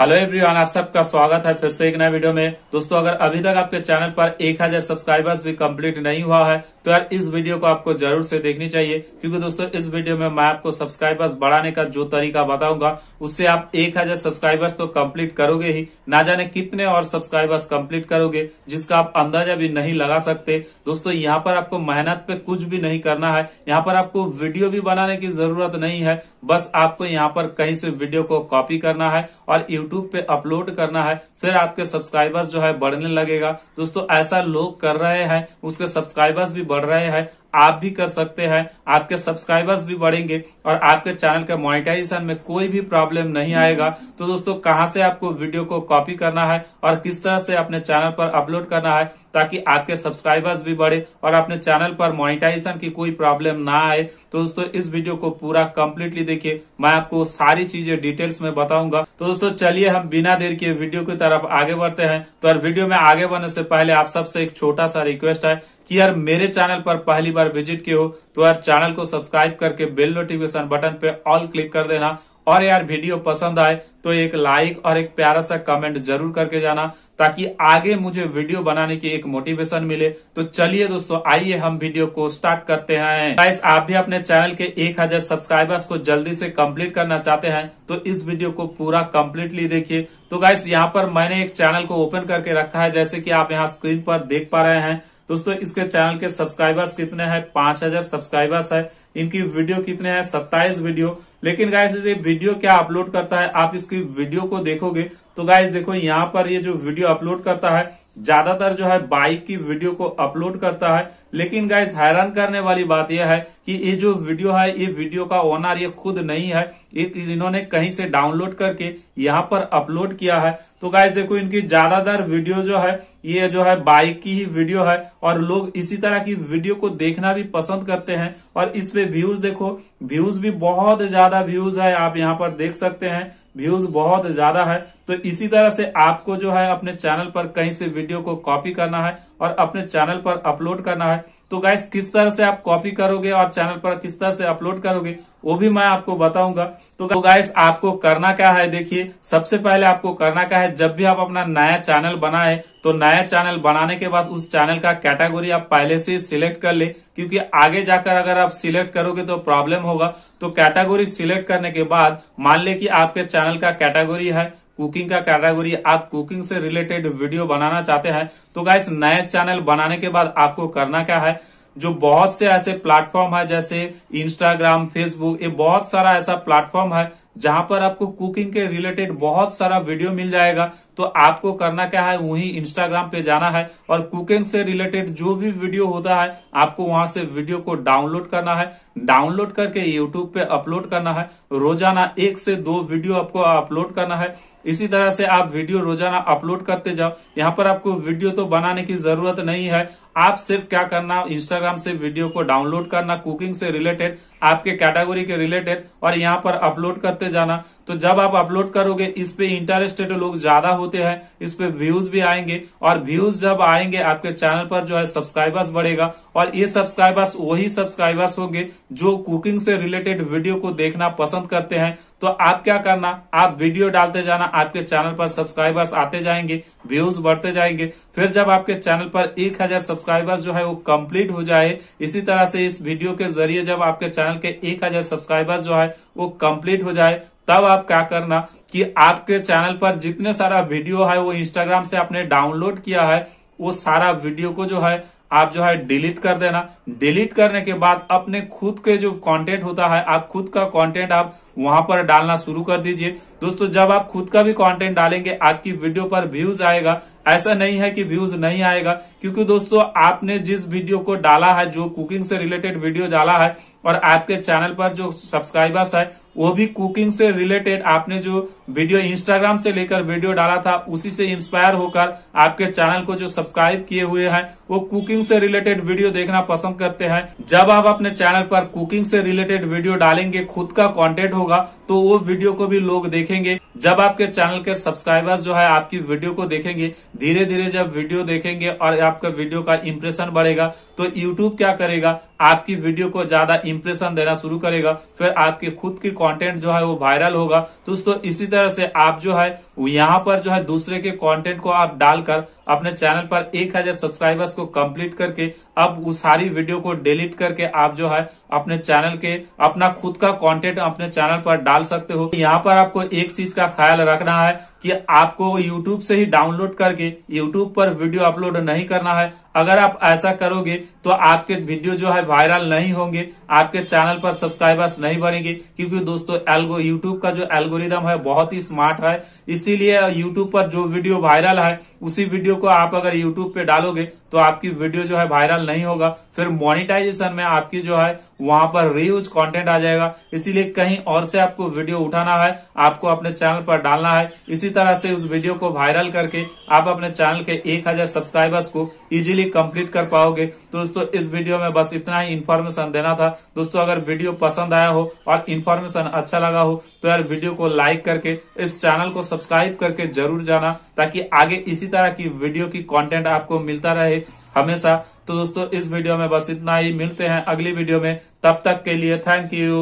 Hello everyone, आप सबका स्वागत है फिर से एक नए वीडियो में। दोस्तों, अगर अभी तक आपके चैनल पर 1000 सब्सक्राइबर्स भी कंप्लीट नहीं हुआ है तो यार इस वीडियो को आपको ज़रूर से देखनी चाहिए, क्योंकि दोस्तों, इस वीडियो में मैं आपको सब्सक्राइबर्स बढ़ाने का जो तरीका बताऊँगा, उससे आप 1000 सब्सक्राइबर्स तो कंप्लीट करोगे ही। ना जाने कितने और सब्सक्राइबर्स कंप्लीट करोगे, जिसका आप अंदाज़ा भी नहीं लगा सकते। दोस्तों, यहाँ पर आपको मेहनत पे कुछ भी नहीं करना है, यहाँ पर आपको वीडियो भी बनाने की ज़रूरत नहीं है, बस आपको यहाँ पर कहीं से वीडियो को कॉपी करना है, और यूट्यूब पे अपलोड करना है, फिर आपके सब्सक्राइबर्स जो है बढ़ने लगेगा। दोस्तों, ऐसा लोग कर रहे हैं, उसके सब्सक्राइबर्स भी बढ़ रहे हैं। आप भी कर सकते हैं, आपके सब्सक्राइबर्स भी बढ़ेंगे और आपके चैनल के मोनिटाइजेशन में कोई भी प्रॉब्लम नहीं आएगा। तो दोस्तों, कहाँ से आपको वीडियो को कॉपी करना है और किस तरह से अपने चैनल पर अपलोड करना है ताकि आपके सब्सक्राइबर्स भी बढ़े और अपने चैनल पर मोनिटाइजेशन की कोई प्रॉब्लम ना आए? तो दोस्तों, इस वीडियो को पूरा कंप्लीटली देखिए। मैं आपको सारी चीज़ें डिटेल्स में बताऊँगा। तो दोस्तों, चलिए हम बिना देर के वीडियो की तरफ़ आगे बढ़ते हैं। तो वीडियो में आगे बढ़ने से पहले आप सबसे एक छोटा सा रिक्वेस्ट है कि यार, मेरे चैनल पर पहली बार विज़िट किए हो तो यार चैनल को सब्सक्राइब करके बेल नोटिफिकेशन बटन पे ऑल क्लिक कर देना। और यार वीडियो पसंद आए तो एक लाइक और एक प्यारा सा कमेंट ज़रूर करके जाना, ताकि आगे मुझे वीडियो बनाने की एक मोटिवेशन मिले। तो चलिए दोस्तों, आइए हम वीडियो को स्टार्ट करते हैं। गाइस आप भी अपने चैनल के 1000 सब्सक्राइबर्स को जल्दी से कंप्लीट करना चाहते हैं तो इस वीडियो को पूरा कंप्लीटली देखिए। तो गाइस यहाँ पर मैंने एक चैनल को ओपन करके रखा है, जैसे की आप यहाँ स्क्रीन पर देख पा रहे हैं। दोस्तों, इसके चैनल के सब्सक्राइबर्स कितने हैं? पाँच हज़ार सब्सक्राइबर्स है। इनकी वीडियो कितने हैं? सत्ताईस वीडियो लेकिन गाइस ये वीडियो क्या अपलोड करता है? आप इसकी वीडियो को देखोगे तो गाइस देखो, यहाँ पर ये जो वीडियो अपलोड करता है, ज़्यादातर जो है बाइक की वीडियो को अपलोड करता है। लेकिन गाइस हैरान करने वाली बात यह है कि ये जो वीडियो है, ये वीडियो का ओनर ये खुद नहीं है। इन्होंने कहीं से डाउनलोड करके यहाँ पर अपलोड किया है। तो गाइज़ देखो, इनकी ज़्यादातर वीडियो जो है, ये जो है बाइक की ही वीडियो है और लोग इसी तरह की वीडियो को देखना भी पसंद करते हैं और इस पे व्यूज़ देखो व्यूज़ भी बहुत ज़्यादा व्यूज़ है, आप यहाँ पर देख सकते हैं व्यूज़ बहुत ज़्यादा है। तो इसी तरह से आपको जो है अपने चैनल पर कहीं से वीडियो को कॉपी करना है और अपने चैनल पर अपलोड करना है। तो गाइस किस तरह से आप कॉपी करोगे और चैनल पर किस तरह से अपलोड करोगे, वो भी मैं आपको बताऊँगा। तो गाइस आपको करना क्या है देखिए, सबसे पहले आपको करना क्या है, जब भी आप अपना नया चैनल बनाए तो नया चैनल बनाने के बाद उस चैनल का कैटेगरी आप पहले से सिलेक्ट कर ले, क्योंकि आगे जाकर अगर आप सिलेक्ट करोगे तो प्रॉब्लम होगा। तो कैटेगरी सिलेक्ट करने के बाद, मान ले कि आपके चैनल का कैटेगरी है कुकिंग का कैटेगरी आप कुकिंग से रिलेटेड वीडियो बनाना चाहते हैं तो गाइस नए चैनल बनाने के बाद आपको करना क्या है? जो बहुत से ऐसे प्लेटफॉर्म है, जैसे इंस्टाग्राम फेसबुक ये बहुत सारा ऐसा प्लेटफॉर्म है जहाँ पर आपको कुकिंग के रिलेटेड बहुत सारा वीडियो मिल जाएगा। तो आपको करना क्या है, वही इंस्टाग्राम पे जाना है और कुकिंग से रिलेटेड जो भी वीडियो होता है, आपको वहाँ से वीडियो को डाउनलोड करना है। डाउनलोड करके यूट्यूब पे अपलोड करना है। रोज़ाना एक से दो वीडियो आपको अपलोड करना है। इसी तरह से आप वीडियो रोज़ाना अपलोड करते जाओ। यहाँ पर आपको वीडियो तो बनाने की ज़रूरत नहीं है। आप सिर्फ़ क्या करना इंस्टाग्राम से वीडियो को डाउनलोड करना, कुकिंग से रिलेटेड, आपके कैटेगरी के रिलेटेड और यहाँ पर अपलोड करते जाना। तो जब आप अपलोड करोगे, इस पे इंटरेस्टेड लोग ज़्यादा होते हैं, इस पे व्यूज़ भी आएँगे, और व्यूज़ जब आएँगे, आपके चैनल पर जो है सब्सक्राइबर्स बढ़ेगा, और ये सब्सक्राइबर्स वही सब्सक्राइबर्स होंगे जो कुकिंग से रिलेटेड वीडियो को देखना पसंद करते हैं। तो आप क्या करना, आप वीडियो डालते जाना, आपके चैनल पर सब्सक्राइबर्स आते जाएँगे व्यूज़ बढ़ते जाएँगे। फिर जब आपके चैनल पर एक हज़ार सब्सक्राइबर्स जो है वो कंप्लीट हो जाए, इसी तरह से इस वीडियो के ज़रिए जब आपके चैनल के एक हज़ार सब्सक्राइबर्स जो है वो कंप्लीट हो जाए तब आप क्या करना कि आपके चैनल पर जितने सारा वीडियो है, वो इंस्टाग्राम से आपने डाउनलोड किया है, वो सारा वीडियो को जो है, आप जो है डिलीट कर देना। डिलीट करने के बाद अपने खुद के जो कंटेंट होता है, आप खुद का कंटेंट आप वहाँ पर डालना शुरू कर दीजिए। दोस्तों, जब आप खुद का भी कंटेंट डालेंगे, आपकी वीडियो पर व्यूज़ आएगा। ऐसा नहीं है कि व्यूज़ नहीं आएगा, क्योंकि दोस्तों, आपने जिस वीडियो को डाला है, जो कुकिंग से रिलेटेड वीडियो डाला है, और आपके चैनल पर जो सब्सक्राइबर्स है, वो भी कुकिंग से रिलेटेड आपने जो वीडियो इंस्टाग्राम से लेकर वीडियो डाला था, उसी से इंस्पायर होकर आपके चैनल को जो सब्सक्राइब किए हुए हैं, वो कुकिंग से रिलेटेड वीडियो देखना पसंद करते हैं। जब आप अपने चैनल पर कुकिंग से रिलेटेड वीडियो डालेंगे, खुद का कॉन्टेंट होगा होगा तो वो वीडियो को भी लोग देखेंगे। जब आपके चैनल के सब्सक्राइबर्स जो है आपकी वीडियो को देखेंगे धीरे धीरे जब वीडियो देखेंगे और आपका वीडियो का इंप्रेशन बढ़ेगा तो यूट्यूब क्या करेगा? आपकी वीडियो को ज़्यादा इंप्रेशन देना शुरू करेगा, फिर आपके खुद की कंटेंट जो है वो वायरल होगा। दोस्तों, इसी तरह से आप जो है, यहाँ पर जो है दूसरे के कंटेंट को आप डालकर अपने चैनल पर एक हज़ार सब्सक्राइबर्स को कंप्लीट करके, अब उस सारी वीडियो को डिलीट करके आप जो है अपने चैनल के, अपना खुद का कंटेंट अपने चैनल पर डाल सकते हो। यहाँ पर आपको एक चीज़ का ख्याल रखना है कि आपको YouTube से ही डाउनलोड करके YouTube पर वीडियो अपलोड नहीं करना है। अगर आप ऐसा करोगे तो आपके वीडियो जो है वायरल नहीं होंगे, आपके चैनल पर सब्सक्राइबर्स नहीं बढ़ेंगे, क्योंकि दोस्तों एल्गो यूट्यूब का जो एल्गोरिदम है, बहुत ही स्मार्ट है। इसीलिए यूट्यूब पर जो वीडियो वायरल है, उसी वीडियो को आप अगर यूट्यूब पे डालोगे तो आपकी वीडियो जो है वायरल नहीं होगा। फिर मोनिटाइजेशन में आपकी जो है, वहाँ पर रीयूज कंटेंट आ जाएगा। इसीलिए कहीं और से आपको वीडियो उठाना है, आपको अपने चैनल पर डालना है। इसी तरह से उस वीडियो को वायरल करके आप अपने चैनल के एक हज़ार सब्सक्राइबर्स को इजीली कंप्लीट कर पाओगे। तो दोस्तों, इस वीडियो में बस इतना ही इन्फॉर्मेशन देना था। दोस्तों, अगर वीडियो पसंद आया हो और इन्फॉर्मेशन अच्छा लगा हो तो यार वीडियो को लाइक करके, इस चैनल को सब्सक्राइब करके ज़रूर जाना, ताकि आगे इसी तरह की वीडियो की कंटेंट आपको मिलता रहे हमेशा। तो दोस्तों, इस वीडियो में बस इतना ही। मिलते हैं अगली वीडियो में। तब तक के लिए थैंक यू